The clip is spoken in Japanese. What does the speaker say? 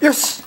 よし。